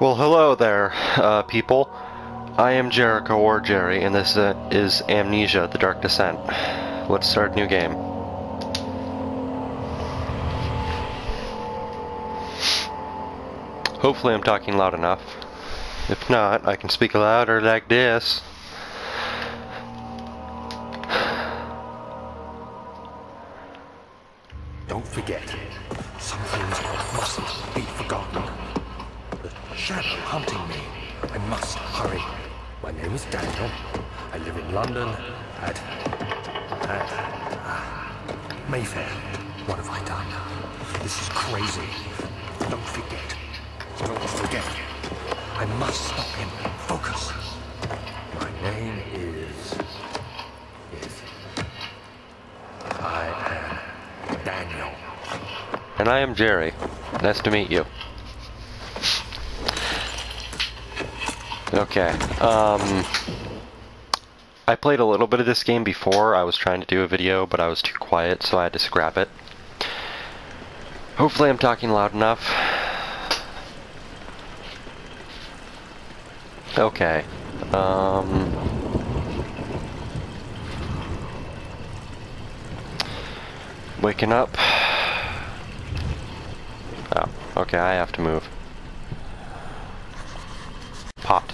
Well, hello there, uh, people. I am Jericho or Jeri, and this uh, is Amnesia: The Dark Descent. Let's start a new game. Hopefully, I'm talking loud enough. If not, I can speak louder like this. Don't forget, shadow hunting me. I must hurry. My name is Daniel. I live in London at... at... Uh, Mayfair. What have I done? This is crazy. Don't forget. Don't forget. I must stop him. Focus. My name is... is... I am Daniel. And I am Jeri. Nice to meet you. Okay, um... I played a little bit of this game before. I was trying to do a video, but I was too quiet, so I had to scrap it. Hopefully I'm talking loud enough. Okay. Um... Waking up. Oh, okay, I have to move. Pot.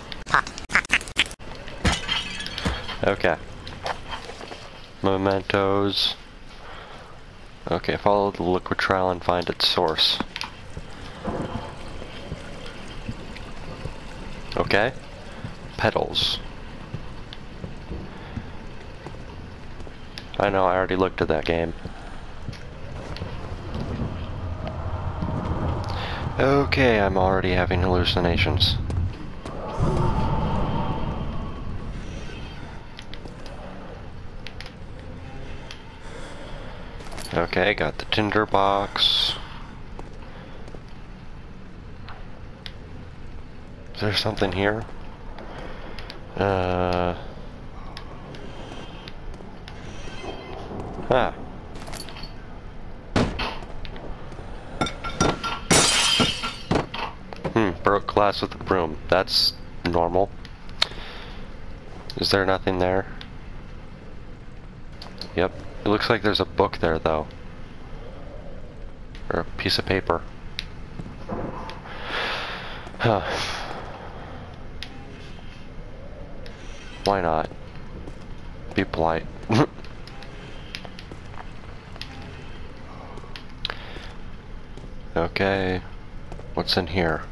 Okay. Mementos. Okay, follow the liquid trail and find its source. Okay. Petals. I know, I already looked at that game. Okay, I'm already having hallucinations. Okay, got the tinder box. Is there something here? Uh... Ah. Hmm, broke glass with a broom. That's normal. Is there nothing there? Yep. It looks like there's a book there, though. Or a piece of paper. Huh. Why not? Be polite. okay. What's in here?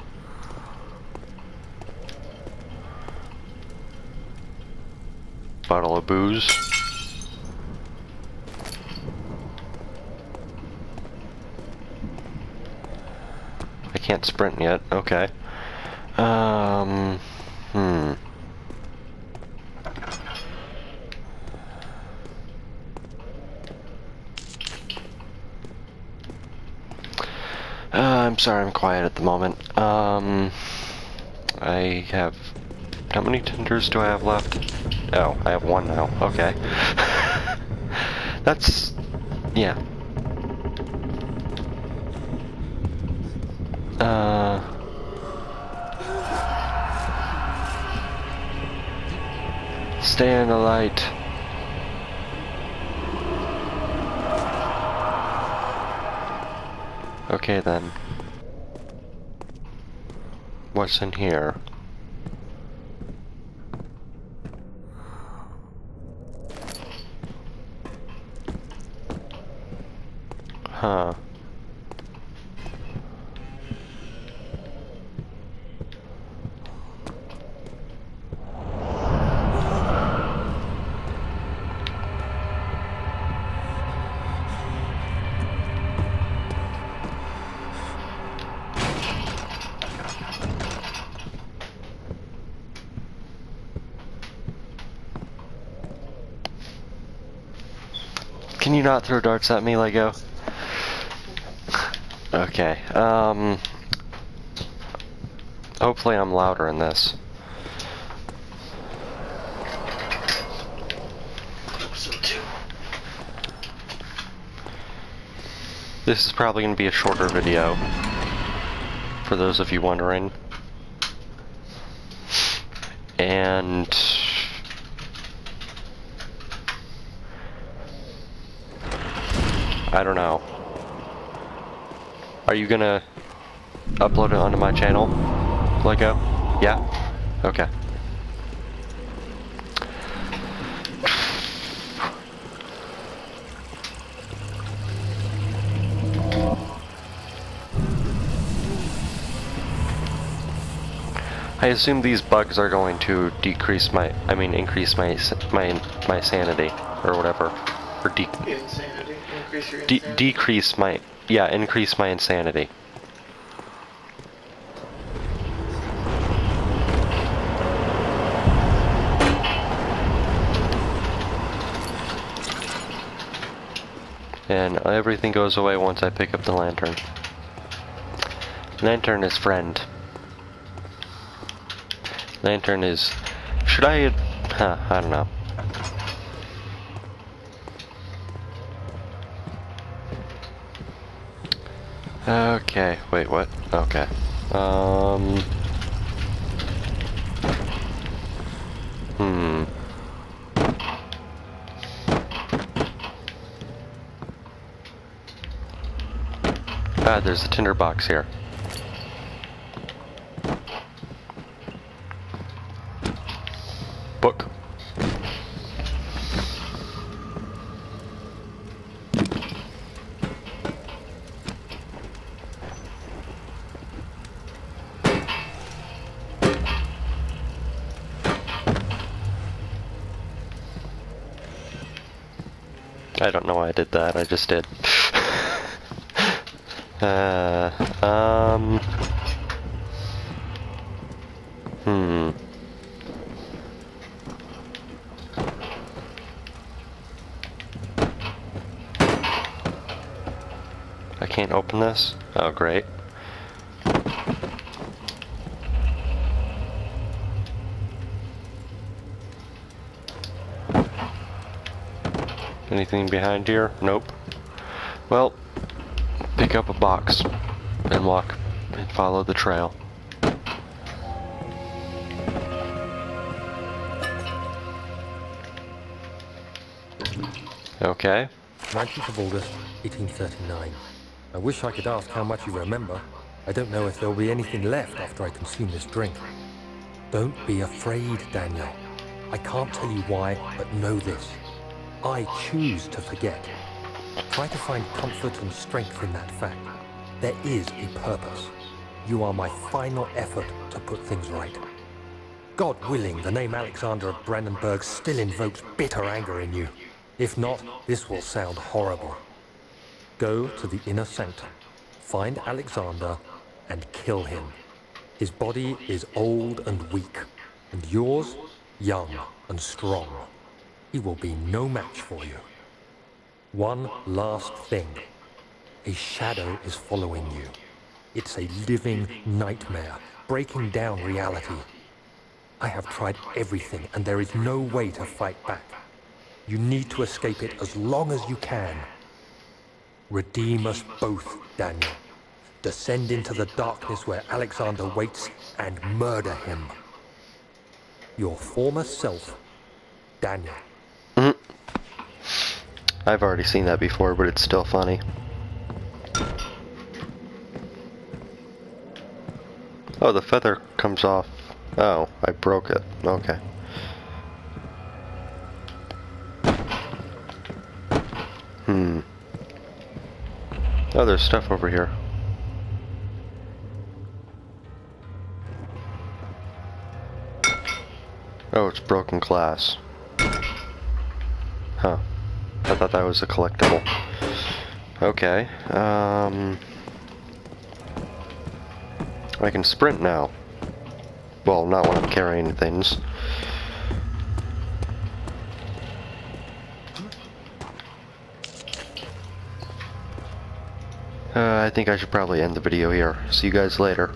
Bottle of booze. Can't sprint yet. Okay. Um. Hmm. Uh, I'm sorry, I'm quiet at the moment. Um, I have. How many tenders do I have left? Oh, I have one now. Okay. That's. Yeah. Uh. Stay in the light. Okay then. What's in here? Huh. Can you not throw darts at me, Lego? Okay, um... Hopefully I'm louder in this. This is probably going to be a shorter video, for those of you wondering. And I don't know. Are you gonna upload it onto my channel, Lego? Yeah? Okay. I assume these bugs are going to decrease my, I mean increase my my my sanity or whatever, or de Insanity. Increase your de decrease my yeah increase my insanity. And everything goes away once I pick up the lantern. Lantern is friend. Lantern is. Should I? Huh, I don't know. Okay, wait, what? Okay. Um. Hmm. Ah, there's a tinderbox here. Book. I don't know why I did that, I just did. uh, um... Hmm. I can't open this? Oh, great. Anything behind here? Nope. Well, pick up a box and walk and follow the trail. Okay. 19th of August, 1839. I wish I could ask how much you remember. I don't know if there'll be anything left after I consume this drink. Don't be afraid, Daniel. I can't tell you why, but know this. I choose to forget. Try to find comfort and strength in that fact. There is a purpose. You are my final effort to put things right. God willing, the name Alexander of Brandenburg still invokes bitter anger in you. If not, this will sound horrible. Go to the inner sanctum, find Alexander, and kill him. His body is old and weak, and yours, young and strong. He will be no match for you. One last thing. A shadow is following you. It's a living nightmare, breaking down reality. I have tried everything, and there is no way to fight back. You need to escape it as long as you can. Redeem us both, Daniel. Descend into the darkness where Alexander waits and murder him. Your former self, Daniel. I've already seen that before, but it's still funny. Oh, the feather comes off. Oh, I broke it. Okay. Hmm. Oh, there's stuff over here. Oh, it's broken glass. Huh. I thought that was a collectible. Okay. Um. I can sprint now. Well, not when I'm carrying things. Uh, I think I should probably end the video here. See you guys later.